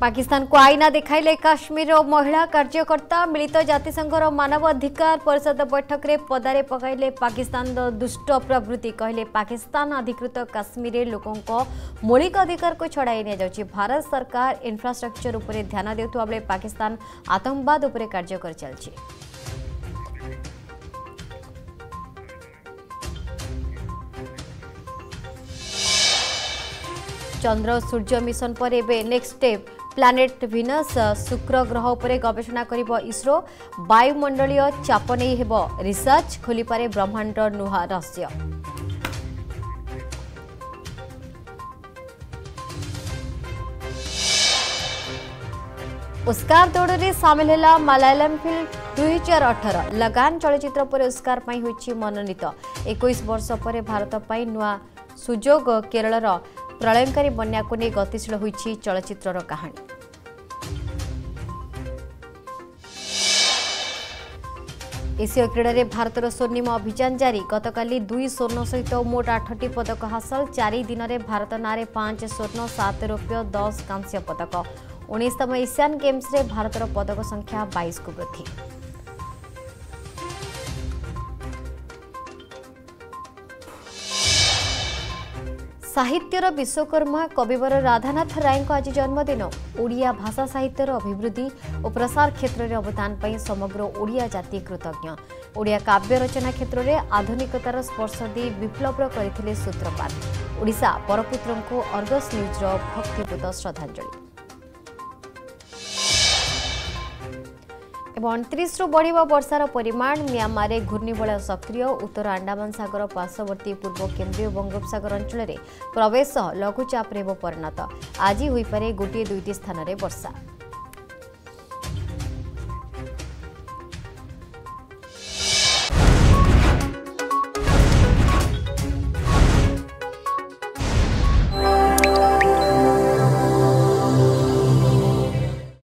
पाकिस्तान को आईना देखा काश्मीर महिला कार्यकर्ता मिलित जातिसंघर मानवाधिकार परिषद बैठक में पदारे पकड़े पाकिस्तान दुष्ट प्रवृत्ति कहले पाकिस्तान अधिकृत काश्मीर लोकों मौलिक अधिकार को छड़ाई दि भारत सरकार इनफ्रास्ट्रक्चर उपर ध्यान देखा पाकिस्तान आतंकवाद उपर कार्य कर चन्द्र सूर्य मिसन पर ने भिनस शुक्र ग्रह गवेषणा इस्रो वायुमण्डलीय चाप नै हेर्नु पर्ने ब्रह्माण्ड रूहा रहे सामेल दुई हजार अठर लगान चलचित्र पर उस्कार पार्छ मनोन एकैश वर्ष पर भारत पारल र ପ୍ରଳୟଙ୍କାରୀ ବନ୍ୟାକୁ ନେଇ ଗତିଶୀଳ ହୋଇଛି ଚଳଚ୍ଚିତ୍ରର କାହାଣୀ ଏସୀୟ କ୍ରୀଡ଼ାରେ ଭାରତର ସ୍ୱର୍ଣ୍ଣିମ ଅଭିଯାନ ଜାରି ଗତକାଲି ଦୁଇ ସ୍ୱର୍ଣ୍ଣ ସହିତ ମୋଟ ଆଠଟି ପଦକ ହାସଲ ଚାରି ଦିନରେ ଭାରତ ନାଁରେ ପାଞ୍ଚ ସ୍ୱର୍ଣ୍ଣ ସାତ ରୌପ୍ୟ ଦଶ କାଂସ୍ୟ ପଦକ ଉଣେଇଶତମ ଏସିଆନ୍ ଗେମ୍ସରେ ଭାରତର ପଦକ ସଂଖ୍ୟା ବାଇଶକୁ ବୃଦ୍ଧି साहित्यर विश्वकर्मा कविवर राधानाथ रायको आज जन्मदिन उडिया भाषा साहित्यर अभिवृद्धि प्रसार क्षेत्र र अभिसारेत्रै अवदानपूर्ण समग्र ओडि जाति कृतज्ञ काव्य रचना क्षेत्र क्षेत्रले आधुनिकतार स्पर्श दि विप्लव गरित्रपात ओडा वरपुत्रको अर्गस न्युज र भक्तिपूर्त श्रद्धाञ्जली ଏବଂ ଅଣତିରିଶରୁ ବଢ଼ିବ ବର୍ଷାର ପରିମାଣ ମିଆଁମାରରେ ଘୂର୍ଣ୍ଣିବଳୟ ସକ୍ରିୟ ଉତ୍ତର ଆଣ୍ଡାମାନ ସାଗର ପାର୍ଶ୍ୱବର୍ତ୍ତୀ ପୂର୍ବ କେନ୍ଦ୍ରୀୟ ବଙ୍ଗୋପସାଗର ଅଞ୍ଚଳରେ ପ୍ରବେଶ ସହ ଲଘୁଚାପରେ ହେବ ପରିଣତ ଆଜି ହୋଇପାରେ ଗୋଟିଏ ଦୁଇଟି ସ୍ଥାନରେ ବର୍ଷା